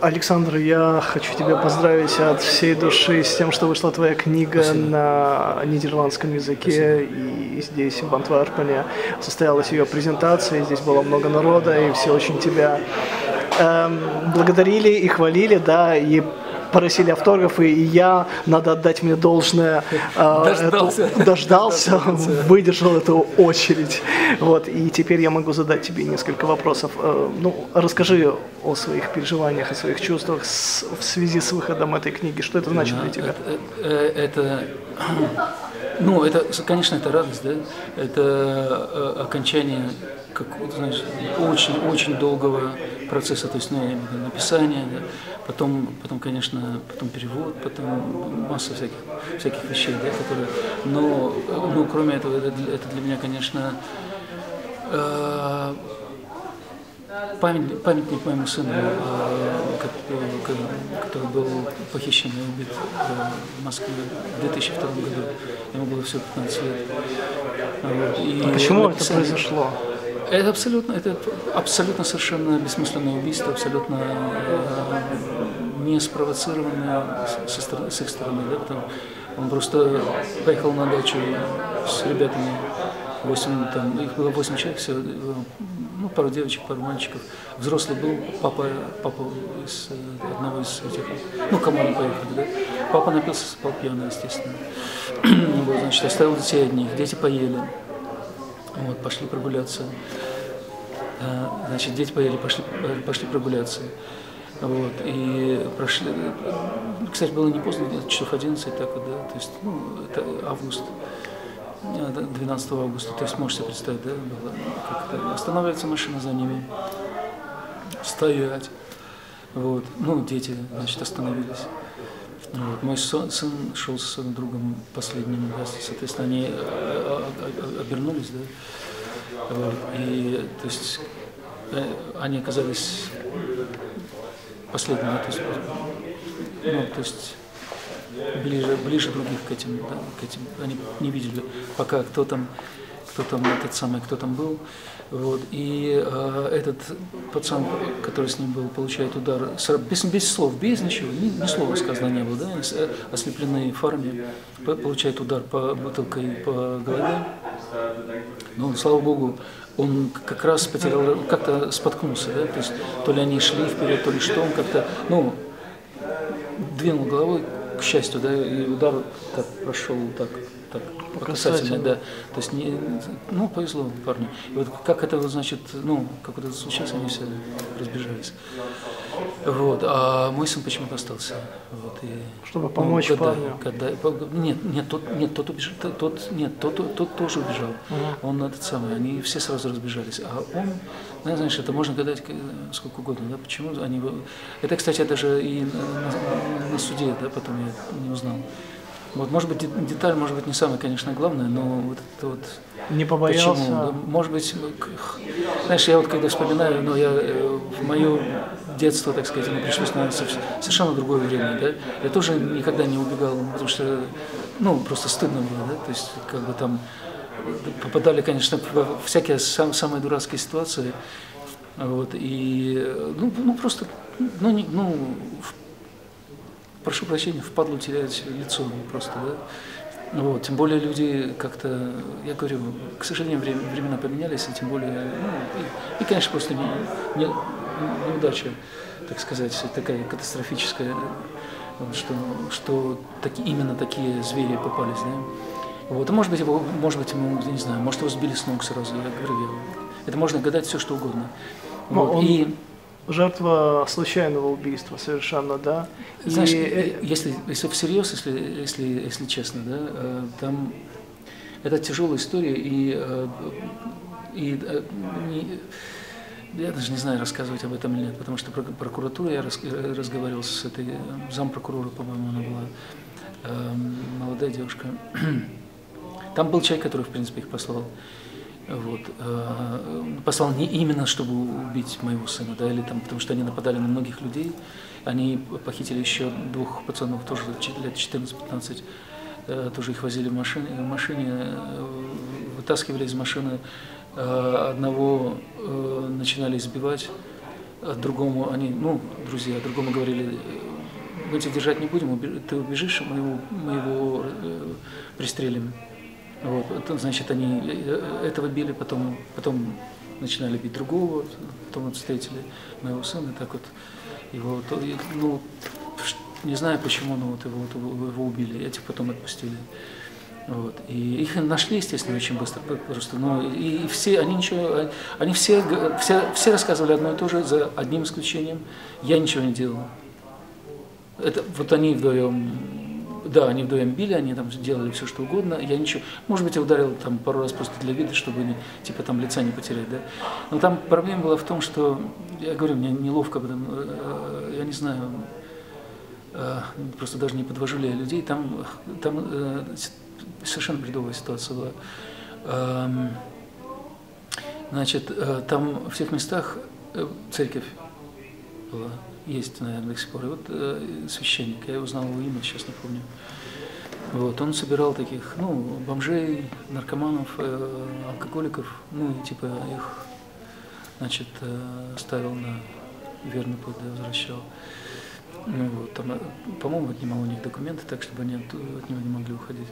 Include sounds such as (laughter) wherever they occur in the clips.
Александр, я хочу тебя поздравить от всей души с тем, что вышла твоя книга Спасибо. на нидерландском языке. И здесь, в Антверпене, состоялась ее презентация. Здесь было много народа, и все очень тебя эм, благодарили и хвалили, да, и просили автографы, и я, надо отдать мне должное, э, дождался, эту, дождался (laughs) выдержал эту очередь. Вот, и теперь я могу задать тебе несколько вопросов. Э, ну, расскажи о своих переживаниях, о своих чувствах в связи с выходом этой книги. Что это значит для тебя? Это, э, это (clears throat) ну, это, конечно, это радость, да? Это э, окончание как, знаешь, очень-очень долгого процесса, то есть ну, написания, да? потом, потом, конечно, потом перевод, потом масса всяких, всяких вещей, да, которые, но, ну, кроме этого, это, это для меня, конечно, э, память, памятник моему сыну, э, который был похищен и убит в Москве в 2002 году. Ему было всего 15 лет. Вот. И а почему это произошло? Это абсолютно, это абсолютно совершенно бессмысленное убийство, абсолютно э, не спровоцированное со стороны, с их стороны. Да, потому он просто поехал на дачу с ребятами, 8, там, их было 8 человек, все, ну, пару девочек, пару мальчиков. Взрослый был папа, папа из э, одного из этих, ну, они поехали, да. Папа напился, спал пьяный, естественно. (clears throat) вот, значит, оставил детей одних, дети поели. Вот, пошли прогуляться. А, значит, дети поели, пошли, пошли прогуляться. Вот, и прошли, кстати, было не поздно, где-то часов 11, так вот, да, то есть, ну, это август, 12 августа, то есть можете представить, да, было, как останавливается машина за ними, стоять, вот, ну, дети, значит, остановились. Вот. Мой сын, сын шел с другом последним, да, соответственно, они э, обернулись, да, и, то есть, э, они оказались последними, то есть, ну, то есть ближе, ближе других к этим, да, к этим, они не видели, пока кто там, кто там этот самый, кто там был, вот, и э, этот пацан, который с ним был, получает удар, без, без слов, без ничего, ни, ни слова сказано не было, да, э, ослепленные фарами, получает удар по бутылкой по голове, ну, слава богу, он как раз потерял, как-то споткнулся, да, то есть то ли они шли вперед, то ли что, он как-то, ну, двинул головой, к счастью, да, и удар так прошел так по касательной, да. То есть, не, ну, повезло парню. И вот как это, значит, ну, как это случилось, они все разбежались. Вот, а мой сын почему-то остался. Вот, и, Чтобы помочь ну, когда, парню? Когда, нет, нет, тот, нет, тот убежал, тот, нет, тот, тот, тот тоже убежал. Угу. Он этот самый, они все сразу разбежались. А он, ну, знаешь, это можно гадать сколько угодно, да, почему они... Это, кстати, даже и на, на, на суде, да, потом я не узнал. Вот, может быть, деталь, может быть, не самая, конечно, главная, но вот это вот... Не побоялся? Почему? Может быть, знаешь, я вот когда вспоминаю, но я э, в мое детство, так сказать, мне пришлось, наверное, совершенно другое время, да, я тоже никогда не убегал, потому что, ну, просто стыдно было, да, то есть, как бы там попадали, конечно, во всякие сам, самые дурацкие ситуации, вот, и, ну, ну просто, ну, не, ну, прошу прощения, впадлу терять лицо просто, да. Вот, тем более люди как-то, я говорю, к сожалению, время, времена поменялись, и тем более, ну, и, и конечно, просто не, не, неудача, так сказать, такая катастрофическая, что, что таки, именно такие звери попались, да. Вот, а может быть, его, может быть, ему, не знаю, может, его сбили с ног сразу, я говорю, я, это можно гадать все, что угодно. Вот, он... И жертва случайного убийства совершенно, да. Знаешь, и... Э, если, если всерьез, если, если, если честно, да, э, там это тяжелая история, и, э, и не, я даже не знаю, рассказывать об этом или нет, потому что прокуратура, я разговаривал с этой зампрокурора, по-моему, она была молодая девушка. (clears throat) Там был человек, который, в принципе, их послал. Вот. Э, послал не именно, чтобы убить моего сына, да, или там, потому что они нападали на многих людей. Они похитили еще двух пацанов, тоже лет 14-15, э, тоже их возили в машине, в машине э, вытаскивали из машины, одного начинали избивать, а другому, они, ну, друзья, другому говорили, мы тебя держать не будем, ты убежишь, мы его, мы его э, пристрелим. Вот, значит, они э, этого били, потом, потом начинали бить другого, потом вот встретили моего сына, так вот его, ну, не знаю почему, но вот его, вот, его убили, этих потом отпустили. Вот. И их нашли, естественно, очень быстро. Просто, ну, и, все, они ничего, они все, все, все рассказывали одно и то же, за одним исключением. Я ничего не делал. Это, вот они вдвоем, да, они вдвоем били, они там делали все, что угодно. Я ничего, может быть, я ударил там пару раз просто для вида, чтобы не, типа там лица не потерять, да. Но там проблема была в том, что, я говорю, мне неловко, потому, э, я не знаю, э, просто даже не подвожу ли я людей, там, там э, совершенно бредовая ситуация была. Эм, значит, э, там в всех местах э, церковь была, есть, наверное, до сих пор. И вот э, священник, я узнал его имя, сейчас не помню. Вот, он собирал таких, ну, бомжей, наркоманов, алкоголиков, ну, и типа их, значит, ставил на верный путь, да, возвращал. Ну, вот, там, э, по-моему, отнимал у них документы, так, чтобы они от, от него не могли уходить.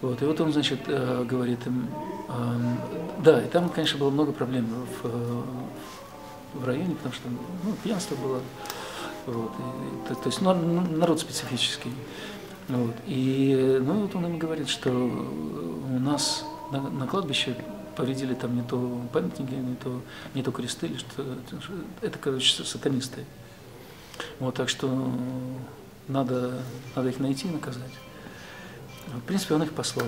Вот, и вот он, значит, э, говорит им, э, да, и там, конечно, было много проблем в, э, в районе, потому что ну, пьянство было, вот, и, то, есть ну, народ специфический. Вот, и ну, вот он им говорит, что у нас на, на кладбище повредили там не то памятники, не то, не то кресты, или что это, короче, сатанисты. Вот, так что надо, надо их найти и наказать. В принципе, он их послал.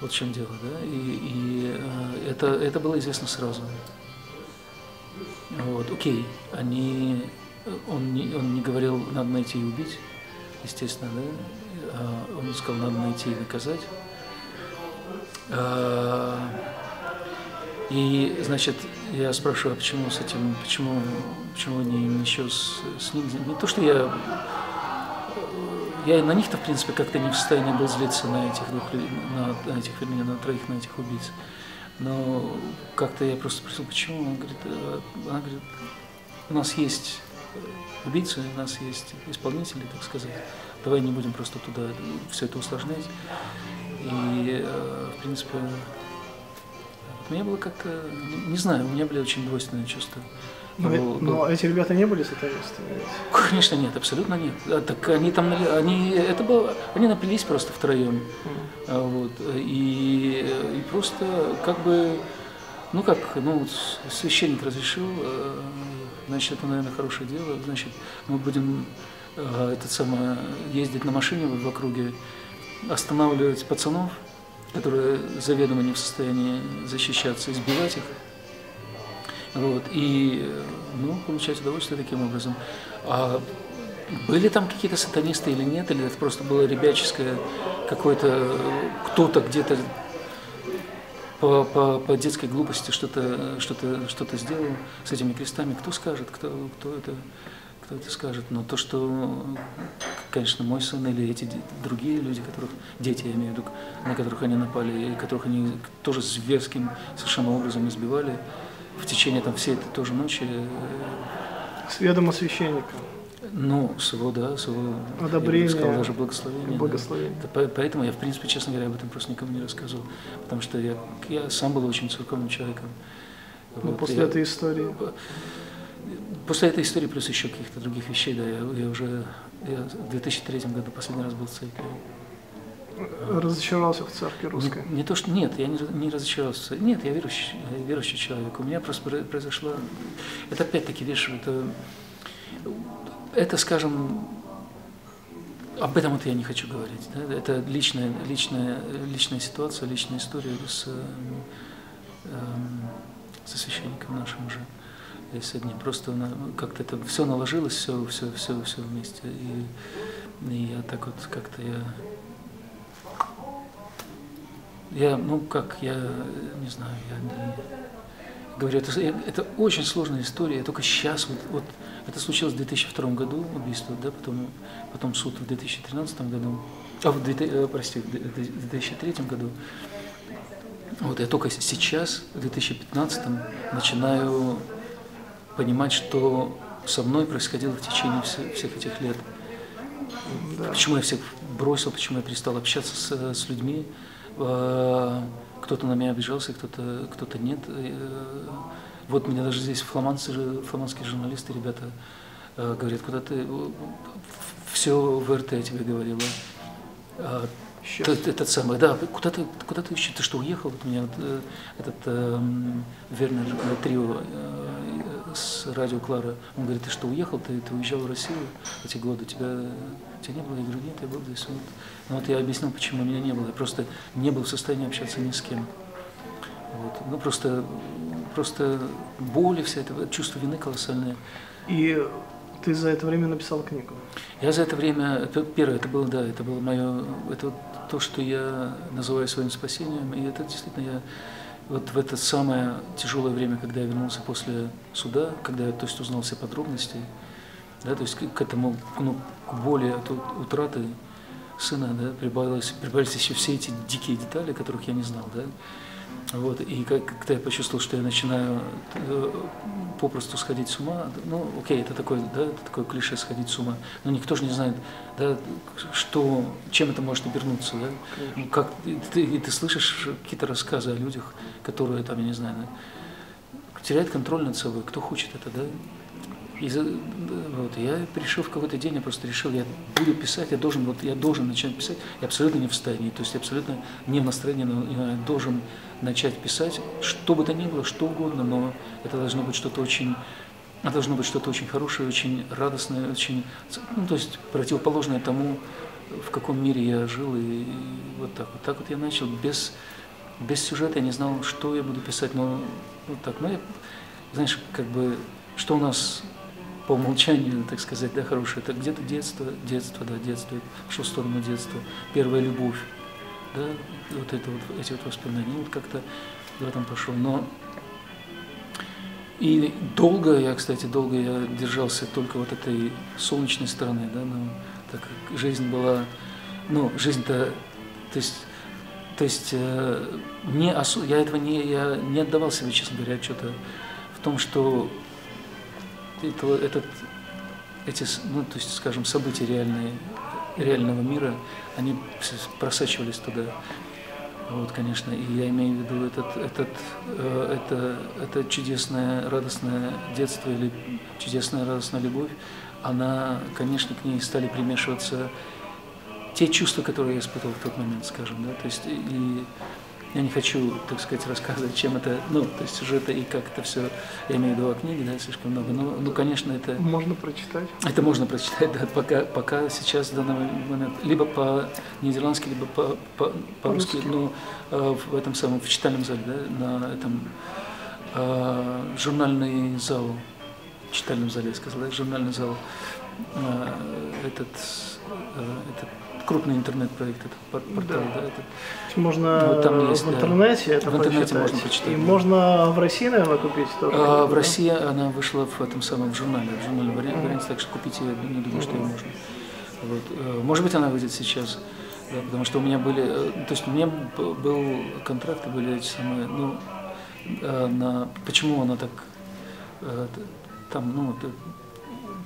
Вот в чем дело, да? И, и э, это, это было известно сразу. Вот, окей, они, он, не, он не говорил, надо найти и убить, естественно, да? А он сказал, надо найти и наказать. А, и, значит, я спрашиваю, а почему с этим, почему, почему не еще с, с ним? Не то, что я, я на них-то, в принципе, как-то не в состоянии был злиться на этих двух на, на этих, вернее, на троих, на этих убийц. Но как-то я просто спросил, почему? Она говорит, «А, она говорит, у нас есть убийцы, у нас есть исполнители, так сказать. Давай не будем просто туда все это усложнять. И, э, в принципе, мне было как-то, не знаю, у меня были очень двойственные чувства. Но, был, но был... эти ребята не были сатанистами? Конечно нет, абсолютно нет. А, так они там, они, это было, они напились просто втроем. Mm. Вот, и, и просто как бы, ну как, ну священник разрешил, э, значит, это, наверное, хорошее дело, значит, мы будем э, этот самый, ездить на машине в округе, останавливать пацанов, которые заведомо не в состоянии защищаться, избивать их. Вот, и ну, получать удовольствие таким образом. А были там какие-то сатанисты или нет, или это просто было ребяческое какой-то, кто-то где-то по, по, по детской глупости что-то что -то, что -то сделал с этими крестами, кто скажет, кто, кто это кто это скажет, но то, что, конечно, мой сын или эти другие люди, которых, дети, я имею в виду, на которых они напали, и которых они тоже зверским совершенно образом избивали в течение там всей этой тоже ночи. Э, с ведома священника. Ну, с его, да, с его, Одобрение, я бы сказал, даже благословение. благословение. Да. Поэтому я, в принципе, честно говоря, об этом просто никому не рассказывал, потому что я, я сам был очень церковным человеком. Ну, вот, после я, этой истории после этой истории, плюс еще каких-то других вещей, да, я, я уже я в 2003 году последний раз был в церкви. Разочаровался в церкви русской? Не, не то, что нет, я не, не разочаровался. Нет, я верующий, я верующий человек. У меня просто произошло. Это опять-таки, видишь, это, это, скажем, об этом вот я не хочу говорить. Да? Это личная, личная, личная ситуация, личная история с, э, со священником нашим уже с одним. Просто как-то это все наложилось, все, все, все, все вместе. И, и я так вот как-то я я, ну как, я не знаю, я не, говорю, это, это очень сложная история. Я только сейчас, вот, вот это случилось в 2002 году, убийство, да, потом, потом суд в 2013 году, а в, э, прости, в 2003 году. Вот я только сейчас, в 2015 начинаю понимать, что со мной происходило в течение всех, всех этих лет. Да. Почему я всех бросил, почему я перестал общаться с, с людьми. Э, кто-то на меня обижался, кто-то кто нет. Э, вот меня даже здесь фламандцы, фламандские журналисты, ребята э, говорят, куда ты... Все в РТ тебе говорила. Этот, этот самый, да, куда ты, куда ты, ты что, уехал? Вот у меня вот, этот э, Вернер Трио э, с радио Клара, он говорит, ты что, уехал, ты, ты уезжал в Россию эти годы, тебя, тебя не было? Я говорю, нет, я был здесь. Вот. Ну вот я объяснил, почему меня не было. Я просто не был в состоянии общаться ни с кем. Вот. Ну просто, просто боли вся это, чувство вины колоссальное. И ты за это время написал книгу? Я за это время, это, первое, это было, да, это было мое, это то, что я называю своим спасением, и это действительно я вот в это самое тяжелое время, когда я вернулся после суда, когда я то есть, узнал все подробности, да, то есть к, этому, ну, к боли от утраты сына, да, прибавилось, прибавились еще все эти дикие детали, которых я не знал, да, вот, и как, когда я почувствовал, что я начинаю э, попросту сходить с ума, ну, окей, это такое, да, это такое клише сходить с ума, но никто же не знает, да, что, чем это может обернуться, да, ну, как, ты, ты слышишь какие-то рассказы о людях, которые, там, я не знаю, да, теряют контроль над собой, кто хочет это, да, и вот, я решил в какой-то день, я просто решил, я буду писать, я должен, вот, я должен начать писать, я абсолютно не в состоянии, то есть абсолютно не в настроении, но я должен начать писать, что бы то ни было, что угодно, но это должно быть что-то очень, должно быть что-то очень хорошее, очень радостное, очень, ну, то есть противоположное тому, в каком мире я жил, и вот так вот. Так вот я начал, без, без сюжета я не знал, что я буду писать, но вот так, ну, я, знаешь, как бы, что у нас по умолчанию, так сказать, да, хорошее, это где-то детство, детство, да, детство, что в сторону детства, первая любовь, да, вот это вот, эти вот воспоминания, вот как-то в этом пошел. Но и долго я, кстати, долго я держался только вот этой солнечной стороны, да, но так как жизнь была, ну, жизнь-то, то есть, то есть э, не осу, я этого не, я не отдавал себе, честно говоря, что-то в том, что это, этот, эти, ну, то есть, скажем, события реальные, реального мира, они просачивались туда. Вот, конечно, и я имею в виду этот, этот, э, это, это чудесное, радостное детство или чудесная, радостная любовь, она, конечно, к ней стали примешиваться те чувства, которые я испытывал в тот момент, скажем, да, то есть и я не хочу, так сказать, рассказывать, чем это, ну, то есть сюжета и как это все, я имею в виду о книге, да, слишком много, но, ну, конечно, это... Можно прочитать? Это можно прочитать, да, пока, пока сейчас в данный момент, либо по-нидерландски, либо по-русски, по, по, по ну, э, в этом самом, в читальном зале, да, на этом э, журнальный зал, в читальном зале, я сказал, да, журнальный зал, э, этот, этот крупный интернет-проект, это портал, да. да это, можно вот там есть, в интернете да. это В интернете можно почитать. И да. можно в России, наверное, купить тоже. А, в да? России она вышла в этом самом журнале, в журнале варианте, mm-hmm. так что купить ее, не думаю, что ее можно. Вот. Э, может быть, она выйдет сейчас, да, потому что у меня были, э, то есть у меня был контракты, были эти самые, ну, э, на, почему она так, там, ну,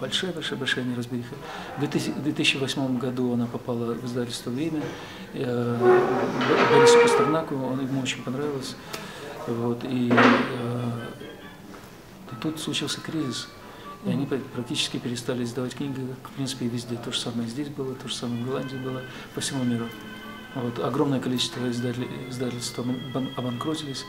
большая-большая-большая неразбериха. В 2008 году она попала в издательство «Время». Э, Борису Пастернаку, он, ему очень понравилось. Вот, и, э, и тут случился кризис. И они практически перестали издавать книги, в принципе, везде. То же самое здесь было, то же самое в Голландии было, по всему миру. Вот, огромное количество издательств обанкротились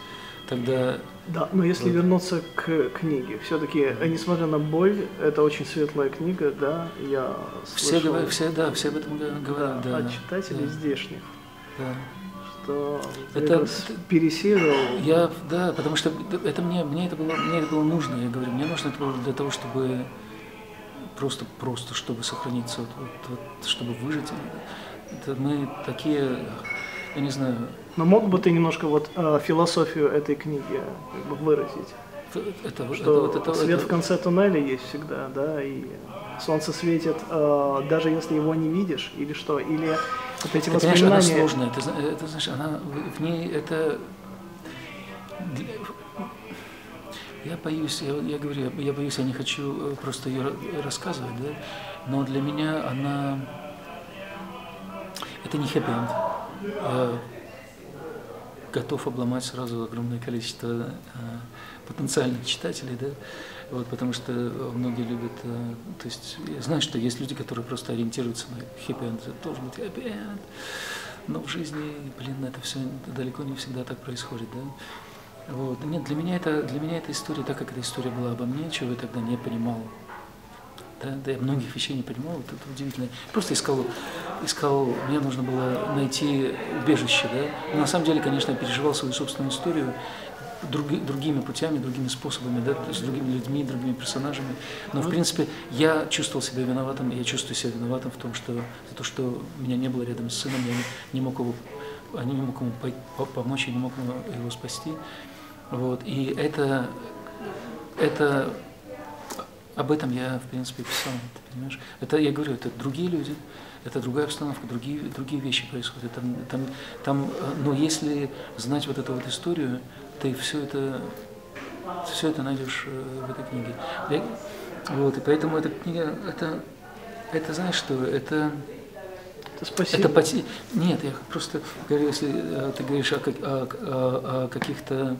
тогда... Да, но если вот. вернуться к книге, все-таки, э, несмотря на боль, это очень светлая книга, да, я слышал... Все, говорят, все, да, все об этом говорят, да. да от читателей да. здешних. Да. Что это пересилил. Я, да, потому что это мне, мне это было, мне это было нужно, я говорю, мне нужно это было для того, чтобы просто, просто, чтобы сохраниться, вот, вот, вот, чтобы выжить. Это мы такие, я не знаю, но мог бы ты немножко вот э, философию этой книги как бы выразить? Это, что это, это, свет это... в конце туннеля есть всегда, да, и солнце светит, э, даже если его не видишь, или что, или вот эти это, воспоминания. Конечно, она сложная, это, это знаешь, она в ней это Я боюсь, я, я говорю, я боюсь, я не хочу просто ее рассказывать, да, но для меня она, это не хэппи-энд. Я готов обломать сразу огромное количество э, потенциальных читателей, да, вот, потому что многие любят, э, то есть я знаю, что есть люди, которые просто ориентируются на хэппи-энд, это должен быть хэппи-энд, но в жизни, блин, это все далеко не всегда так происходит, да. Вот. Нет, для меня, это, для меня эта история, так как эта история была обо мне, чего я тогда не понимал, да, да, я многих вещей не понимал, это, это удивительно. Просто искал, искал, мне нужно было найти убежище, да. Но на самом деле, конечно, я переживал свою собственную историю други, другими путями, другими способами, да, с другими людьми, другими персонажами. Но, в принципе, я чувствовал себя виноватым, я чувствую себя виноватым в том, что за то, что меня не было рядом с сыном, я не, не мог его, я не мог ему помочь, я не мог его спасти. Вот. И это, это об этом я, в принципе, писал, ты понимаешь? Это, я говорю, это другие люди, это другая обстановка, другие, другие вещи происходят. Там, там, там, но если знать вот эту вот историю, ты все это, все это найдешь э, в этой книге. Я, вот, и поэтому эта книга, это, это знаешь что, это... Это спасибо. Это поти... Нет, я просто говорю, если э, ты говоришь о, о, о, о каких-то,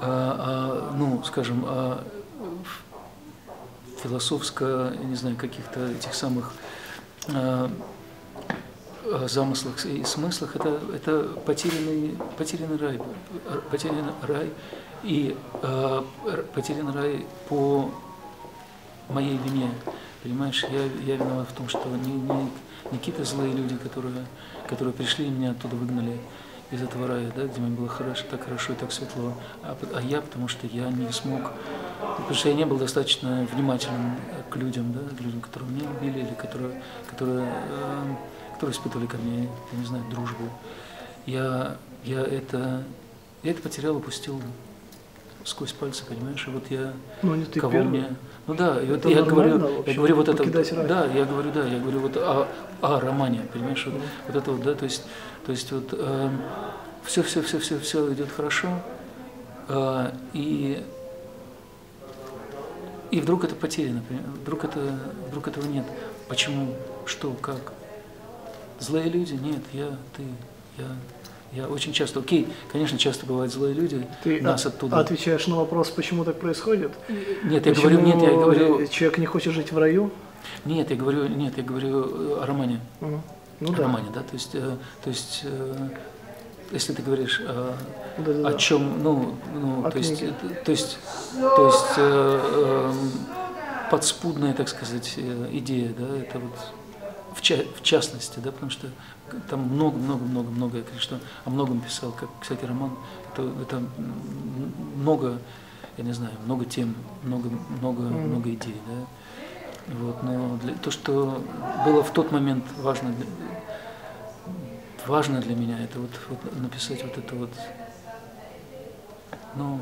о, о, ну, скажем, о философско, я не знаю, каких-то этих самых э, замыслах и смыслах, это, это потерянный, потерянный рай, потерянный рай и э, потерянный рай по моей вине. Понимаешь, я, я виноват в том, что не, не, не какие-то злые люди, которые, которые пришли и меня оттуда выгнали из этого рая, да, где мне было хорошо, так хорошо и так светло, а, а я, потому что я не смог Потому что я не был достаточно внимательным к людям, да, к людям, которые меня любили или которые, которые, э, которые испытывали ко мне, я не знаю, дружбу. Я, я, это, я это потерял, упустил сквозь пальцы, понимаешь? И вот я ну, не ты кого первый. мне. Ну да, и вот Это я говорю, вообще, я говорю вот это, рай. да, я говорю, да, я говорю вот о, о романе, понимаешь, вот, вот это вот, да, то есть, то есть вот э, все, все, все, все, все идет хорошо, э, и и вдруг это потеряно, вдруг, это, вдруг этого нет. Почему? Что? Как? Злые люди? Нет, я, ты, я. Я очень часто, окей, конечно, часто бывают злые люди, Ты нас от- оттуда. отвечаешь на вопрос, почему так происходит? Нет, я Почему говорю, нет, я говорю, Человек не хочет жить в раю? нет, я говорю, нет, я говорю э, о романе. Мгм. Ну о да. романе, да, то есть, э, то есть, э, если ты говоришь э, Да-да-да. о чем, ну, ну О то есть, книге. э, то есть, то есть э, эм, подспудная, так сказать, э, идея, да, это вот в, ча- в частности, да, потому что там много-много-много-много, я, конечно, о многом писал, как, кстати, роман, это, это много, я не знаю, много тем, много, много, Мгм. много идей, да, вот, но для, то, что было в тот момент важно для, важно для меня, это вот, вот написать вот это вот, ну,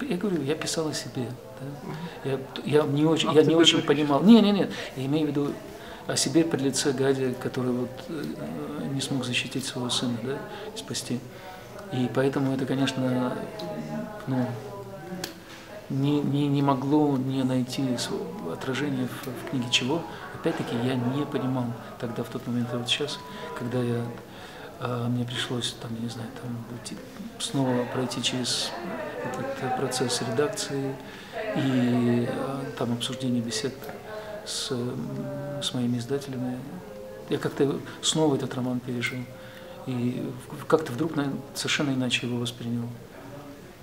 я говорю, я писал о себе, да? я, я не очень, я не очень понимал, не, не, нет, я имею в виду о себе при лице Гади, который вот э, не смог защитить своего сына, да, и спасти. И поэтому это, конечно, ну, не, не, не могло не найти отражение в, в книге чего. Опять-таки я не понимал тогда, в тот момент, а вот сейчас, когда я, а, мне пришлось, там, я не знаю, там, уйти- снова пройти через этот э, процесс редакции и а, там обсуждение бесед с, с моими издателями. Я как-то снова этот роман пережил. И как-то вдруг совершенно иначе его воспринял.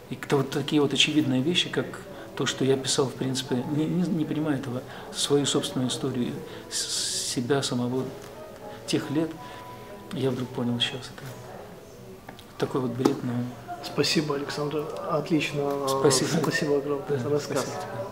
И как-то вот такие вот очевидные вещи, как то, что я писал, в принципе, не, не, не понимая этого, свою собственную историю, себя самого тех лет, я вдруг понял сейчас это. Такой вот бред, но Спасибо, Александр. Отлично. Спасибо. Спасибо огромное да, за рассказ. спасибо.